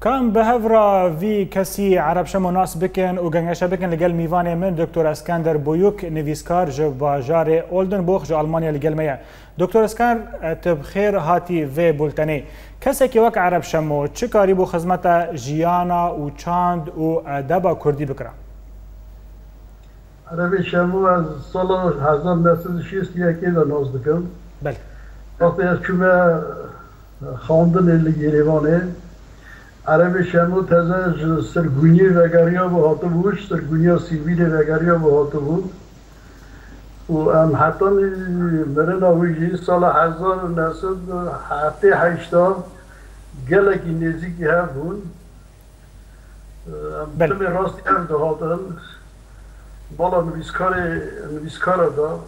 كان بهفرا في كسي عرب شمو ناس بكن و گنگشه بكن لگل ميواني من دكتور اسكندر بويوك نيفيسكار جو باجار اولدنبوخ جو المانيا لگل ميا دكتور اسكندر تبخير هاتي في بولتني کسی که وک عرب شمو چه کاری بو خدمت جیانا و چاند و ادب کردی بکره عرب شمو از سال 1961 ناز دکم بله. وقتی از چومه خواندن لیریوانه عرب شمو تازه سرگونی وگریا به هاتو بود سرگونی سیویل وگریا به هاتو بود و ام حتی مرن آویجی سال هزار نسد هفته هشتا گلکی نزیکی هم بود. بله. تم راستی هم ده هاتن بالا نویسکار نویسکار دا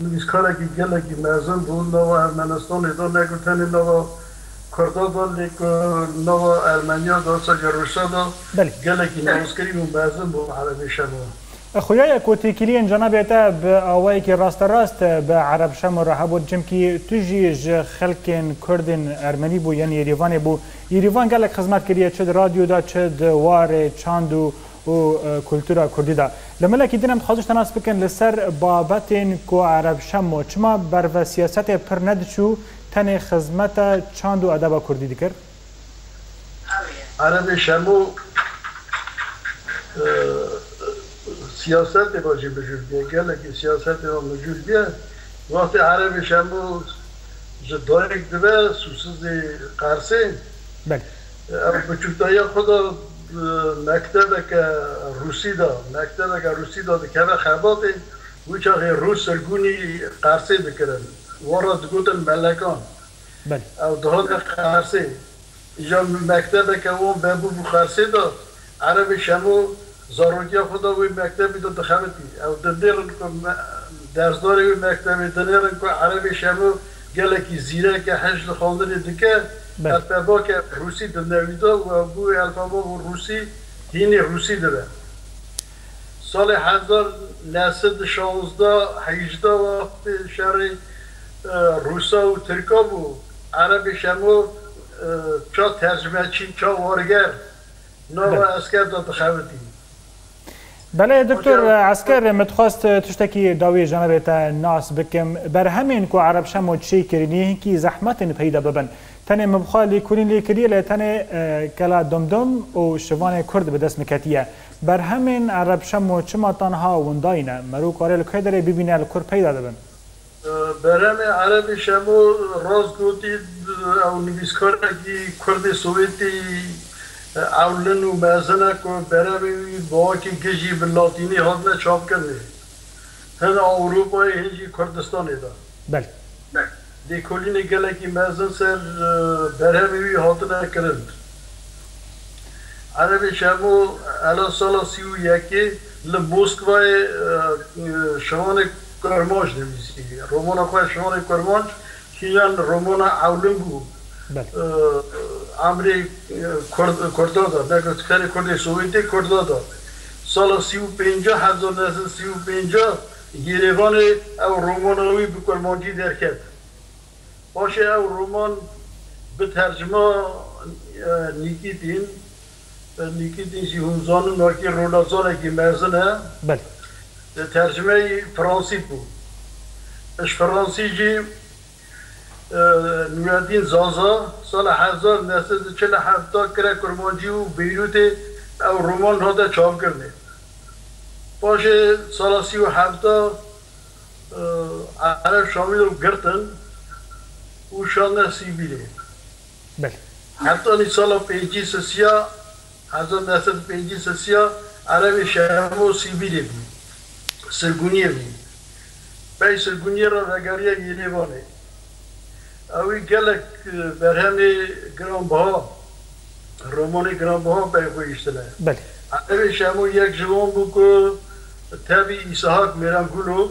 نویسکار که گلکی مزن بود. نوا ارمنستان دا نگوتن نوا Cordobando Novo Armagnolo Sergio Russodo gelekî namuskirî û mezin bû Arabî şemo. خویای کوتی کلین جناب تا به اوای کی راست راست به عرب شم رهبود جم کی تجی ج خلکن کردن ارمنی بو یعنی یریوان بو یریوان گلک خدمت کریه چد رادیو دا چد وار چاندو و کلتورا کردی دا لما کی دینم خواهش تناس بکن لسر بابتین کو عرب شم و چما بر و سیاست پر ندچو تن خدمت چاندو ادب کردی دیکر عرب شمو سیاست باشه بجور بیه گله که سیاست ما بجور بیه وقتی عرب شمو دایرک دوه سوسز قرسه بله. بچوتایی خدا مکتب که روسی دا مکتب که روسی دا که خباته و چاقی روس سرگونی قرسه بکرن. وارا دگوتن ملکان. بله. او دهات قرسه اینجا مکتب که اون بابو بخارسه دا عرب شمو زاروگی خدا وی مکتبی دا دخمتی. او دنیرن که درسداری وی مکتبی دنیرن که عرب شمو گلکی زیره که حشل خواندن دکه بله. الفبا که روسی دنویدا و بو الفبا و روسی دین روسی داره سال هزار نسد شانزده هیجده وقت شهر روسا و ترکا بو عرب شمو چا ترجمه چین چا وارگر نو. اسکر داد خبتی بله دکتر عسکر متخواست تشتکی داوی جناب تا ناس بکم بر همین کو عرب شمو چی کرینی کی زحمت پیدا ببن تنه مبخالی کورین لی کریه لی تنه کلا دمدم و شوان کرد به دست مکتیه بر همین عرب شمو چما تنها ونداینه مرو کاری لکه داره ببینه لکر پیدا دبن برام عرب شمو راز گوتی او نویسکار کی کرد سویتی اولن و مزنه که برام با که گجی به لاتینی هاد نه چاپ کرده. هن اروپای هنجی کردستانی دا بله. دی کلین گلکی مزن سر برام وی هاد نه کرند. عرب شمو الان سال سی و یکی لموسکوای شوان کرماش نویسی. رومانا خواه شوان کرماش کیان رومانا اولن بود. امری کردا دا نگه خیلی کردی سویتی کردا دا سال سی و پینجا هزار نسل سی و پینجا گیروان او رومانوی به کرمانجی در کرد باشه او رومان به ترجمه نیکیتین نیکیتین شیهونزان ناکی رونازان که مرزنه بله ترجمه فرانسی بود اش فرانسی جی نورالدین زازا سال هزار نسل چل هفتا کرا کرمانجی و بیروت او رومان را دا چاپ کرده. باشه سال سی و هفتا عرب شامل گرتن و شانه سی بیره بله. حتی سال پنجی سسیا هزار نسل پنجی سسیا عرب شهر سی بیره بود سرگونیه بود بای سرگونیه را رگریه گیریوانه اوی گلک برهمی گرام بها رومانی گرام بها بای خویشتنه بله. عرب شمو یک جوان بود که تبی ایسحاق میران گلو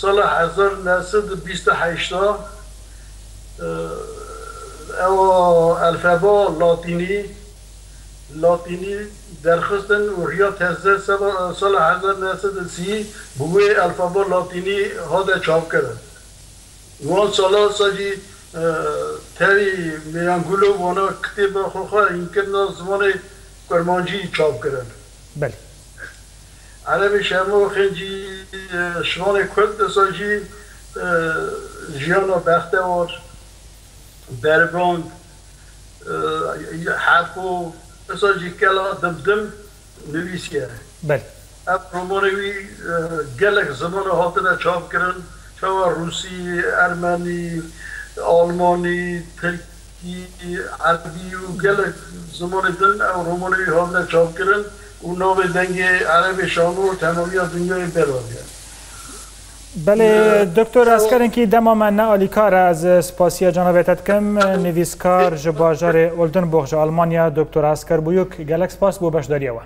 سال هزار نسد بیست هشتا او الفبا لاتینی لاتینی درخواستن و ریا تزده سال هزار نسد سی بوی الفبا لاتینی ها در چاپ کردن. وان سالا ساجی تری میانگولو وانا کتاب خواه این کردن زمان کرمانجی چاپ کردن بله عربی شما خنجی شمان کرد ساجی جیانا بختوار بربران حرفو ساجی کلا دمدم نویسیه بله اب رومانوی گلک زمان هاتنه چاپ کردن چاوا روسی ارمنی آلمانی ترکی عربی و گلک زمان دن او رومانوی هاتنه چاپ کردن و نام دنگ عرب شامو و تمامی دنیای براده بله دکتر اسکرین که دما من نه کار از سپاسیا جنابیتت کم نویسکار جباجار اولدن بخش آلمانیا دکتر اسکر بویوک گلک سپاس بو بش داریوه